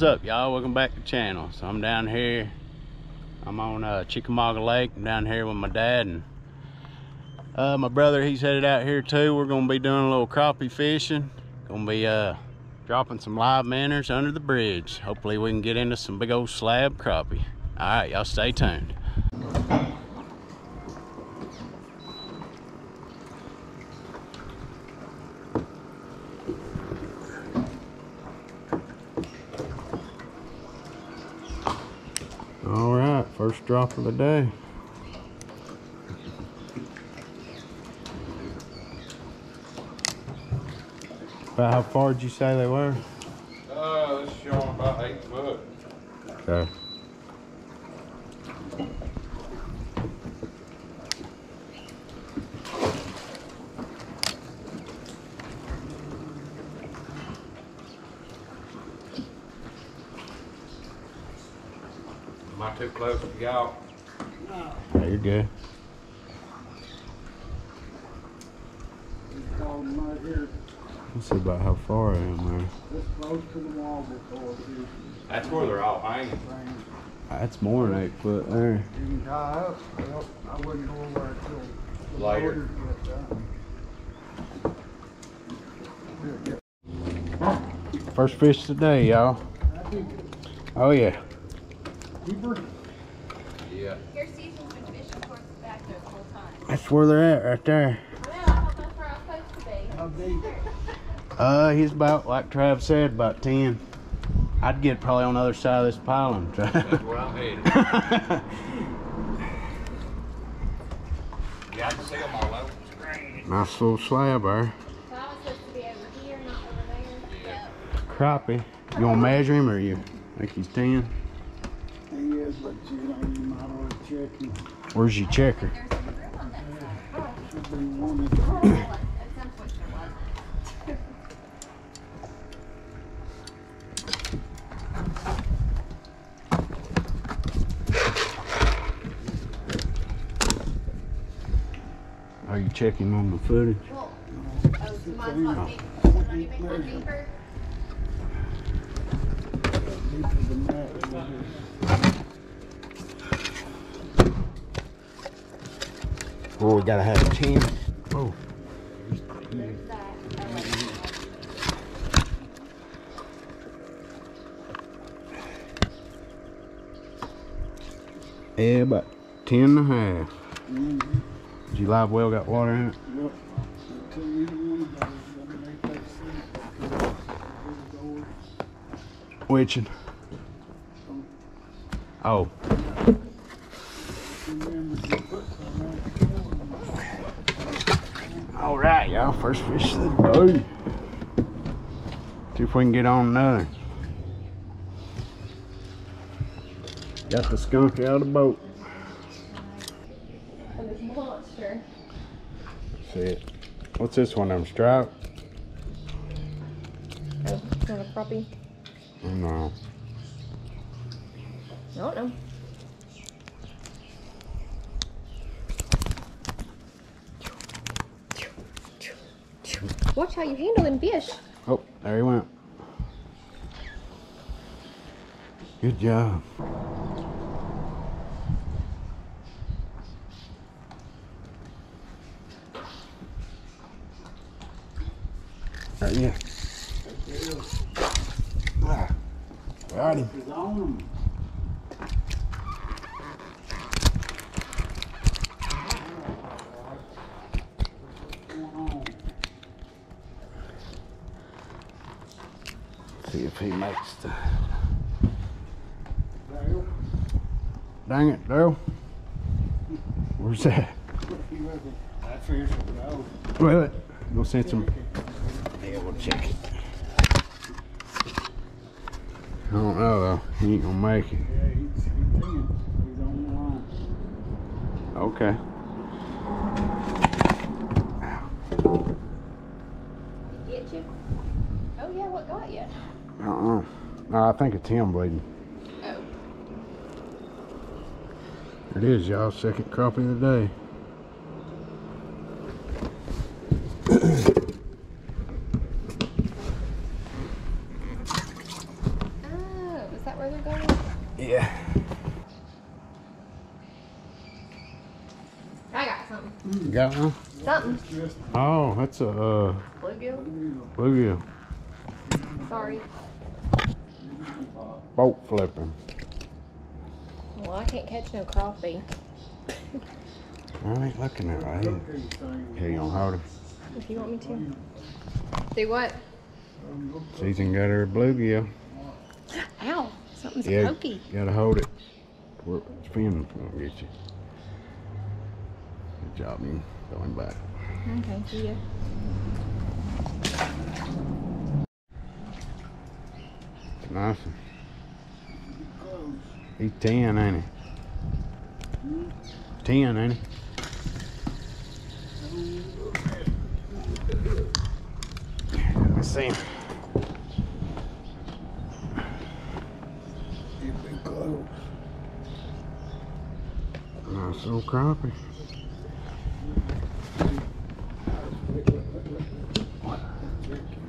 what's up y'all? Welcome back to the channel. So i'm down here. I'm on uh chickamauga lake. I'm down here with my dad and uh my brother. He's headed out here too. We're gonna be doing a little crappie fishing. Gonna be uh dropping some live minnows under the bridge. Hopefully we can get into some big old slab crappie. All right y'all stay tuned All right, first drop of the day. About how far did you say they were? Uh, it's showing about eight foot. Okay. Too close to y'all? Yeah, you're good. Let's see about how far I am there. this close to the wall before it That's where they're all hanging. That's more than eight foot there. You can tie up, well, I wouldn't go over there till the Later. loaders get done. First fish today, y'all. Oh yeah. Yeah. Your season's been fishing towards the back there the whole time. That's where they're at right there. I thought that's where I was supposed to be. how? Uh, he's about, like Trav said, about 10. I'd get probably on the other side of this piling. That's where I'm headed. Yeah, I can see them all over. nice little slab there. So I was supposed to be over here, not over there. Yep. Crappie. You want to measure him or you think he's 10? Where's your checker? Are you checking on the footage? Well, oh, mine's not deep. Should I make one deeper? deeper than that. right here. Oh, we gotta have 10. Oh, There's that. Oh, yeah, about 10 and a half. Mhm. Did you live well got water in it? Yep. I'll tell you one of those, let me make that see. Good Lord. Witching. Oh, Remember to put some on the all right, y'all. First fish of the day. See if we can get on another. Got the skunk out of the boat. And this monster. See it. What's this one? Them stripe? Oh, it's not a. No. I don't know. Watch how you handle them fish. Oh, there he went. Good job. Right, yeah. Ah, got him. It's on them. See if he makes the. Dale, Dang it, Daryl. Where's that? you ready? That fish will go. Send some. Yeah, we'll check it. I don't know though. He ain't gonna make it. Yeah, he's, he's. He's on the line. Okay. Get you? Oh yeah, what got you? Uh-uh. I think it's him bleeding. Oh. It is, y'all. Second crappie of the day. oh, is that where they're going? Yeah. I got something. Got one? Something. Oh, that's a uh, bluegill. Bluegill. Sorry. Boat flipping. Well, I can't catch no crappie. I ain't looking at it right here. Here, you gonna hold it? If you want me to. Do what? Season got her bluegill. Ow. Something's Yeah, pokey. gotta hold it. Where spin gonna get you. Good job, you going back. Okay, see ya. It's nice. He's ten, ain't he? Ten, ain't he? Let me see. If they close. Nice little crappie.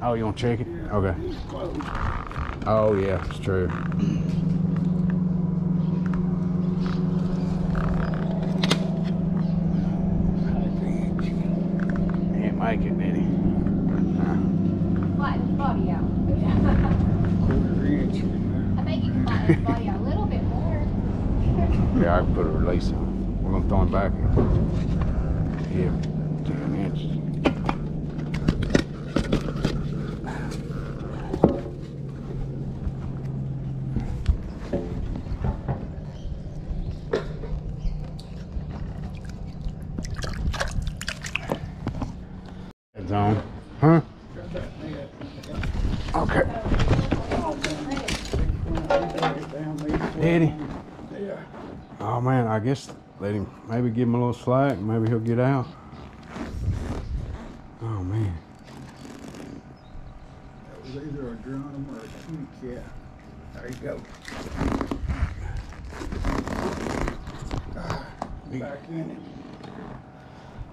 Oh, you want to check it? Okay. Oh, yeah, it's true. Can't it, did he? Flatten his body out. Quarter inch I think you can flatten his body out a little bit more. Yeah, I can put a release on. We're gonna throw him back. Yeah, ten inches. On. Huh? Okay. Did he? Yeah. Oh man, I guess let him maybe give him a little slack. Maybe he'll get out. Oh man. That was either a drum or a kitty cat. There you go. Ah, Back in it.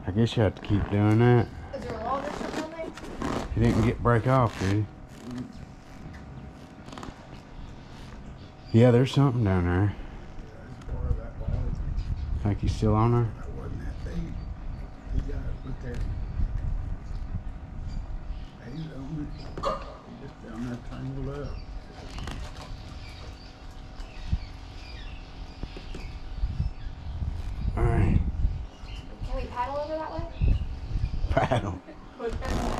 I guess you have to keep doing that. Is there a log or something on there? He didn't get break off, did he? Yeah, there's something down there. That's part of that ball. Think he's still on there? That wasn't that big. He got it put there. He's on it. He's just down there tangled up. All right, Can we paddle over that way? paddle.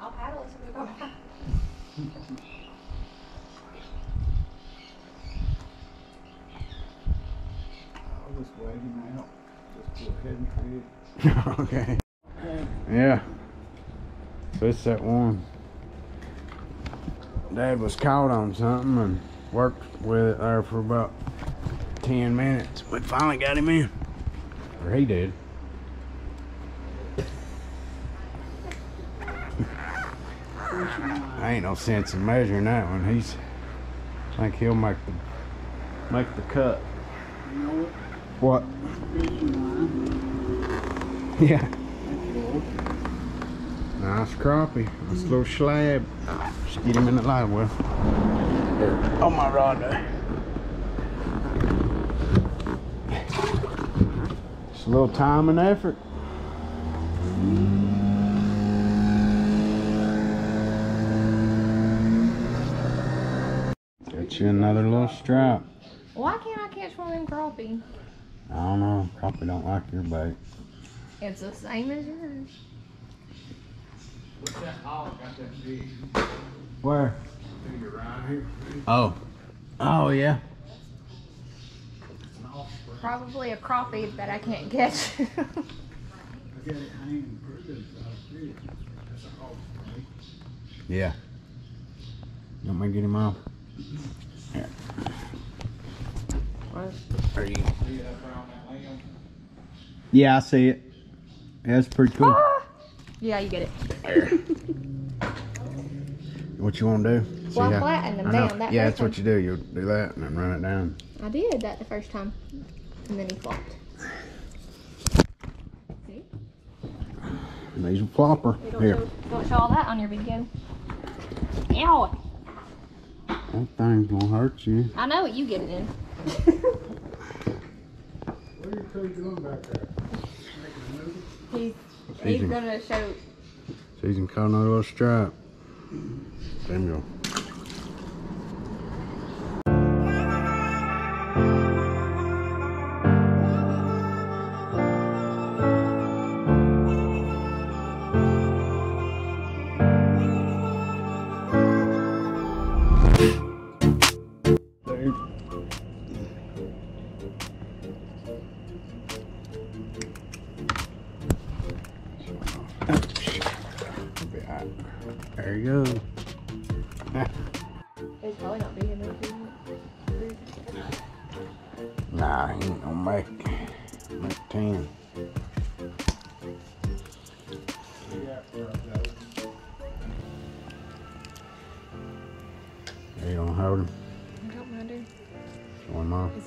I'll paddle as we go back. I'll just wait him out. Just go ahead and feed okay. Yeah. So it's that one. Dad was caught on something and worked with it there for about 10 minutes. We finally got him in. Or he did. I ain't no sense in measuring that one. He's, I think he'll make the, make the cut. You know What? what? Fishing line. Yeah. Nice crappie. Nice little slab. Just get him in the live well. Oh my rod there. Just a little time and effort. Got you another little strap. Why can't I catch one of them crappie? I don't know. Probably don't like your bait. It's the same as yours. What's that hog got that big? Where? Figure around here. Oh. Oh yeah. It's an offspring. Probably a crappie that I can't catch. I got it hanging pretty good size fish. That's an offspring. Yeah. You want me to get him off? Yeah. Are you? See that around that limb? Yeah, I see it. Yeah, that's pretty cool. Ah! yeah, you get it. What you want to do? See Well, how- flatten them down. That yeah, first that's what you do. You do that and then run it down. I did that the first time. And then he flopped. See? And he's a flopper. Don't Here. show, don't show all that on your video. Ow! That thing's gonna hurt you. I know what you get it in. what are you he doing back there? Making a movie? He's he's Season. gonna show. Season little stripe. Samuel.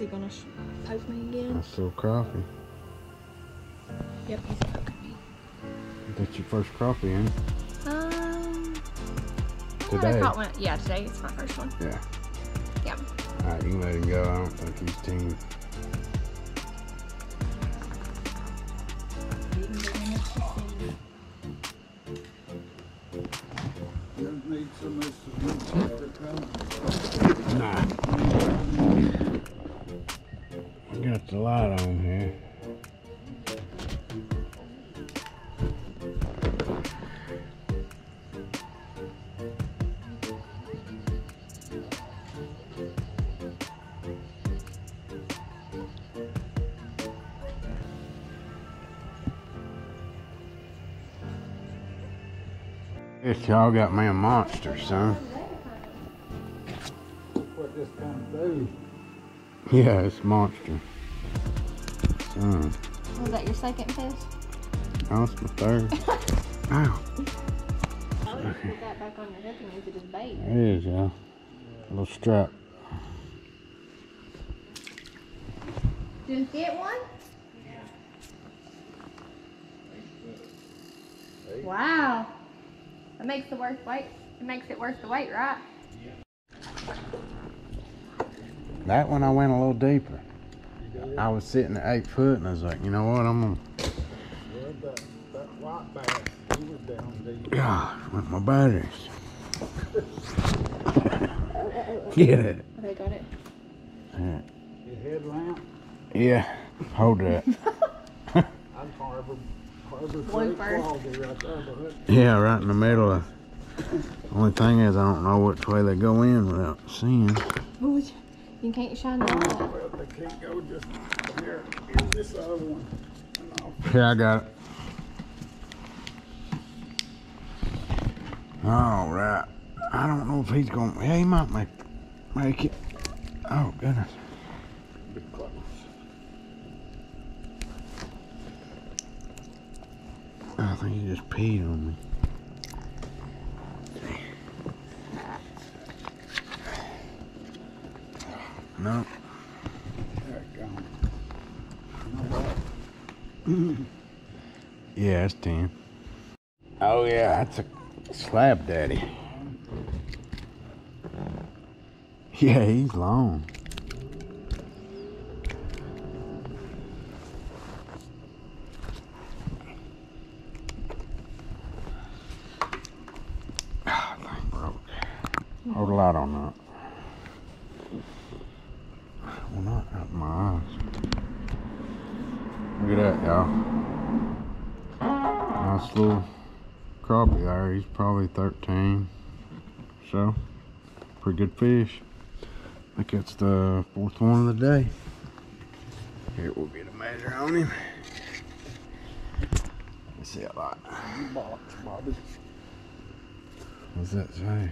He gonna sh- poke me again? That's still crappie. Yep, he's poking me. That's your first crappie, ain't it? Um. I Today. caught one. Yeah, today it's my first one. Yeah. Yeah. Alright, you can let him go. I don't think he's 10. Yes, y'all got me a monster, son. What this kind of do? Yeah, it's monster. Son, Was that your second fish? that's my third. Ow. Oh, you put that back on your hook and use it as bait. There it is, y'all. A little strap. Just get one? Yeah. Wow. That makes the worth weight. It makes it worth the wait, right? That one I went a little deeper. I was sitting at eight foot and I was like, you know what, I'm gonna, Well, that, that white bass, he was down deep. gosh, with my batteries. Get it. Okay, got it. Your headlamp, Yeah, hold that. I'd harbor, harbor freight Blooper. quality right there, but Yeah, right in the middle of. Only thing is, I don't know which way they go in without seeing. You can't shine the light. well, they can't go just here. Here's this other one. And I'll I got it. All right. I don't know if he's gonna. Yeah, he might make make it. Oh goodness. be close. I think he just peed on me. No. You? Yeah, it's ten. Oh yeah, that's a slab daddy. Yeah, he's long. Ah, thing broke. Light on that. Well, not out of my eyes. Look at that, y'all. Nice little crappie there. He's probably 13. So, pretty good fish. I think that's the fourth one of the day. Here, we'll get a measure on him. Let's see a lot. Box, Bobby. What's that say?